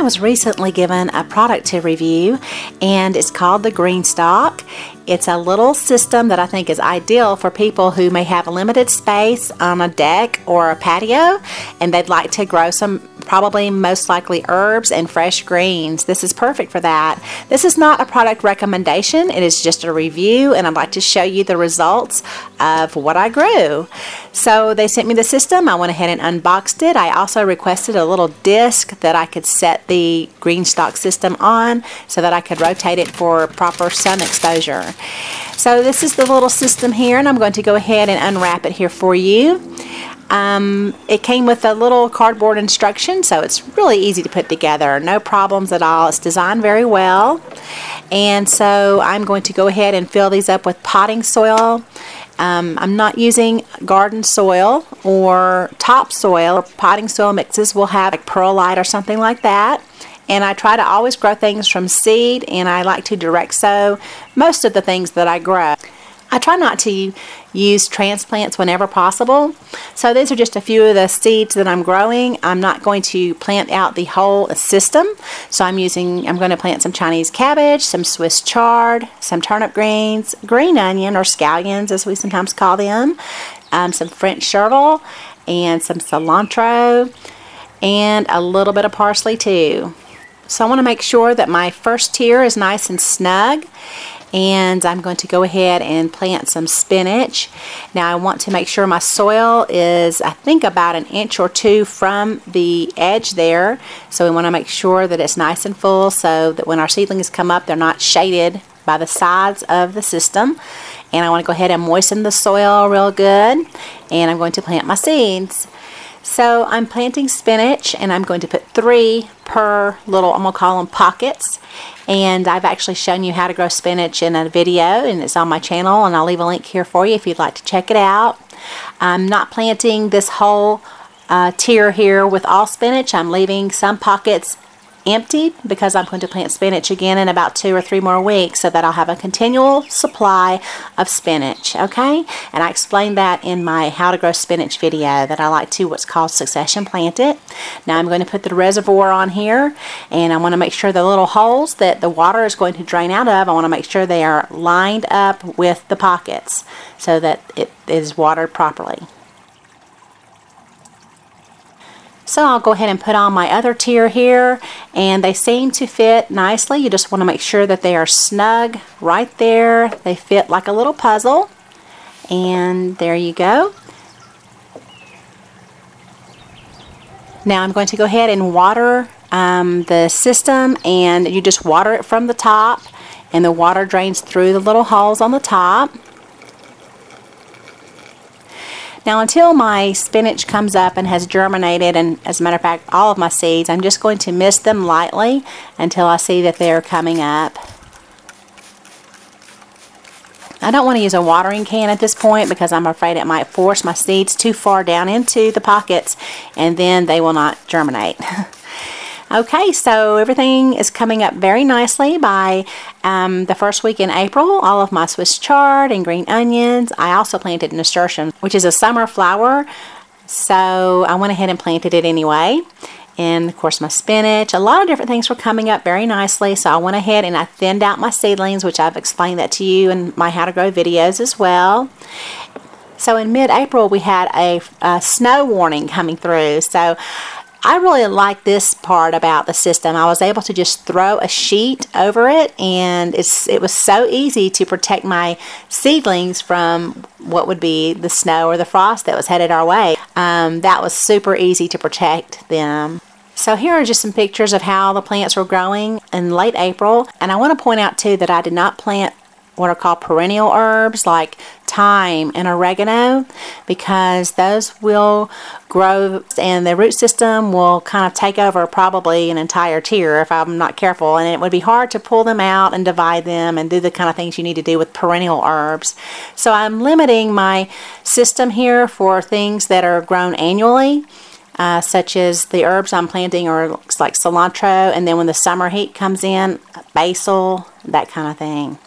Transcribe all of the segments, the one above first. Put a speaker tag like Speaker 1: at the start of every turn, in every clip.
Speaker 1: I was recently given a product to review and it's called the Green Stalk. It's a little system that I think is ideal for people who may have a limited space on a deck or a patio and they'd like to grow some probably most likely herbs and fresh greens. This is perfect for that. This is not a product recommendation, it is just a review and I'd like to show you the results of what I grew. So they sent me the system, I went ahead and unboxed it. I also requested a little disc that I could set the Green Stalk system on so that I could rotate it for proper sun exposure. So this is the little system here and I'm going to go ahead and unwrap it here for you. Um, it came with a little cardboard instruction, so it's really easy to put together. No problems at all. It's designed very well. And so I'm going to go ahead and fill these up with potting soil. Um, I'm not using garden soil or topsoil. Potting soil mixes will have like perlite or something like that and I try to always grow things from seed and I like to direct sow most of the things that I grow. I try not to use transplants whenever possible. So these are just a few of the seeds that I'm growing. I'm not going to plant out the whole system. So I'm using, I'm going to plant some Chinese cabbage, some Swiss chard, some turnip greens, green onion or scallions as we sometimes call them, um, some French chervil, and some cilantro, and a little bit of parsley too. So I want to make sure that my first tier is nice and snug and I'm going to go ahead and plant some spinach. Now I want to make sure my soil is I think about an inch or two from the edge there so we want to make sure that it's nice and full so that when our seedlings come up they're not shaded by the sides of the system and I want to go ahead and moisten the soil real good and I'm going to plant my seeds. So I'm planting spinach and I'm going to put three per little, I'm going to call them pockets. And I've actually shown you how to grow spinach in a video and it's on my channel and I'll leave a link here for you if you'd like to check it out. I'm not planting this whole uh, tier here with all spinach. I'm leaving some pockets empty because I'm going to plant spinach again in about two or three more weeks so that I'll have a continual supply of spinach okay? And I explained that in my how to grow spinach video that I like to what's called succession plant it. Now I'm going to put the reservoir on here and I want to make sure the little holes that the water is going to drain out of I want to make sure they are lined up with the pockets so that it is watered properly So I'll go ahead and put on my other tier here and they seem to fit nicely. You just want to make sure that they are snug right there. They fit like a little puzzle and there you go. Now I'm going to go ahead and water um, the system and you just water it from the top and the water drains through the little holes on the top. Now until my spinach comes up and has germinated, and as a matter of fact all of my seeds, I'm just going to mist them lightly until I see that they're coming up. I don't want to use a watering can at this point because I'm afraid it might force my seeds too far down into the pockets and then they will not germinate. Okay, so everything is coming up very nicely by um, the first week in April. All of my Swiss chard and green onions. I also planted nasturtium, which is a summer flower. So I went ahead and planted it anyway. And of course my spinach. A lot of different things were coming up very nicely. So I went ahead and I thinned out my seedlings, which I've explained that to you in my how to grow videos as well. So in mid-April we had a, a snow warning coming through. So I really like this part about the system. I was able to just throw a sheet over it and it's it was so easy to protect my seedlings from what would be the snow or the frost that was headed our way. Um, that was super easy to protect them. So here are just some pictures of how the plants were growing in late April. And I want to point out too that I did not plant what are called perennial herbs like thyme and oregano because those will grow and the root system will kind of take over probably an entire tier if I'm not careful and it would be hard to pull them out and divide them and do the kind of things you need to do with perennial herbs. So I'm limiting my system here for things that are grown annually. Uh, such as the herbs I'm planting are like cilantro and then when the summer heat comes in basil that kind of thing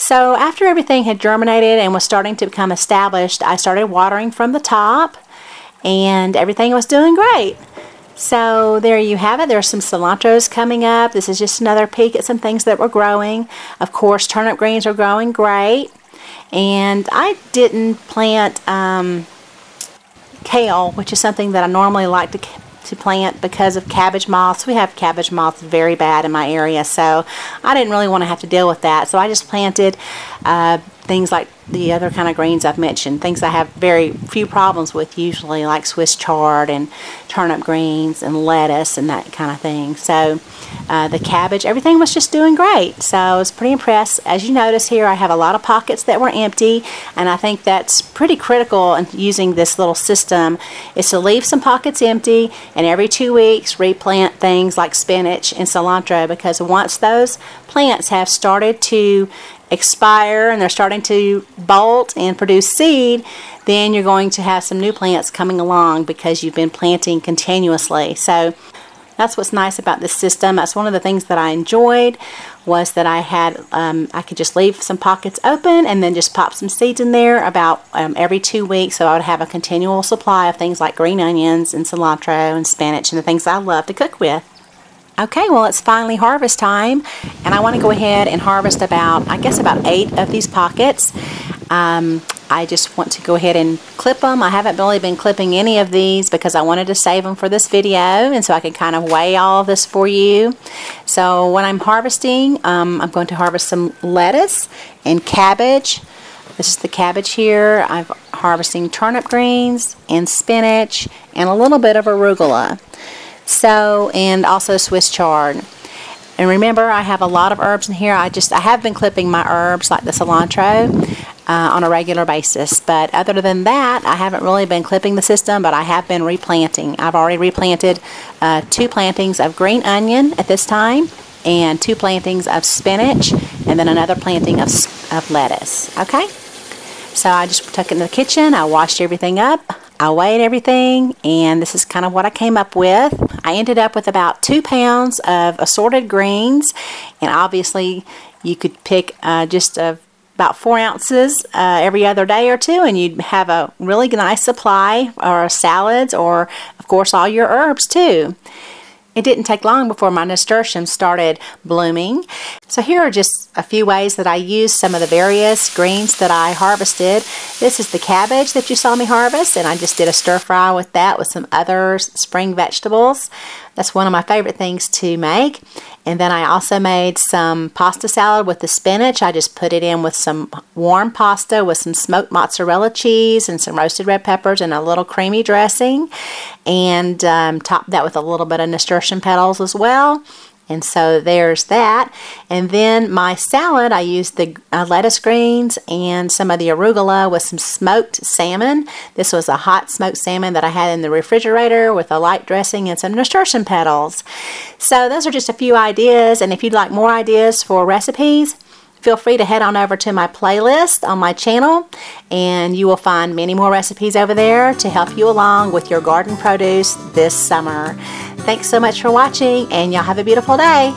Speaker 1: so after everything had germinated and was starting to become established, I started watering from the top and everything was doing great. So there you have it. There's some cilantros coming up. This is just another peek at some things that were growing. Of course, turnip greens are growing great. And I didn't plant um, kale, which is something that I normally like to to plant because of cabbage moths. We have cabbage moths very bad in my area, so I didn't really want to have to deal with that. So I just planted uh, things like the other kind of greens I've mentioned, things I have very few problems with usually, like Swiss chard and turnip greens and lettuce and that kind of thing. So uh, the cabbage, everything was just doing great. So I was pretty impressed. As you notice here, I have a lot of pockets that were empty, and I think that's pretty critical in using this little system is to leave some pockets empty and every two weeks replant things like spinach and cilantro because once those plants have started to expire and they're starting to bolt and produce seed, then you're going to have some new plants coming along because you've been planting continuously. So that's what's nice about this system. That's one of the things that I enjoyed was that I had, um, I could just leave some pockets open and then just pop some seeds in there about um, every two weeks. So I would have a continual supply of things like green onions and cilantro and spinach and the things I love to cook with. Okay, well it's finally harvest time and I want to go ahead and harvest about, I guess about eight of these pockets. Um, I just want to go ahead and clip them. I haven't really been clipping any of these because I wanted to save them for this video and so I can kind of weigh all of this for you. So when I'm harvesting, um, I'm going to harvest some lettuce and cabbage. This is the cabbage here. I'm harvesting turnip greens and spinach and a little bit of arugula. So, and also Swiss chard. And remember, I have a lot of herbs in here. I just, I have been clipping my herbs like the cilantro uh, on a regular basis. But other than that, I haven't really been clipping the system, but I have been replanting. I've already replanted uh, two plantings of green onion at this time and two plantings of spinach and then another planting of, of lettuce. Okay? So I just took it in the kitchen. I washed everything up. I weighed everything and this is kind of what I came up with. I ended up with about two pounds of assorted greens and obviously you could pick uh, just a about four ounces uh, every other day or two and you'd have a really nice supply or salads or of course all your herbs too. It didn't take long before my nasturtiums started blooming. So here are just a few ways that I used some of the various greens that I harvested. This is the cabbage that you saw me harvest and I just did a stir fry with that with some other spring vegetables. That's one of my favorite things to make. And then I also made some pasta salad with the spinach. I just put it in with some warm pasta with some smoked mozzarella cheese and some roasted red peppers and a little creamy dressing. And um, topped that with a little bit of nasturtium petals as well. And so there's that. And then my salad, I used the uh, lettuce greens and some of the arugula with some smoked salmon. This was a hot smoked salmon that I had in the refrigerator with a light dressing and some nasturtium petals. So those are just a few ideas. And if you'd like more ideas for recipes, feel free to head on over to my playlist on my channel and you will find many more recipes over there to help you along with your garden produce this summer. Thanks so much for watching and y'all have a beautiful day.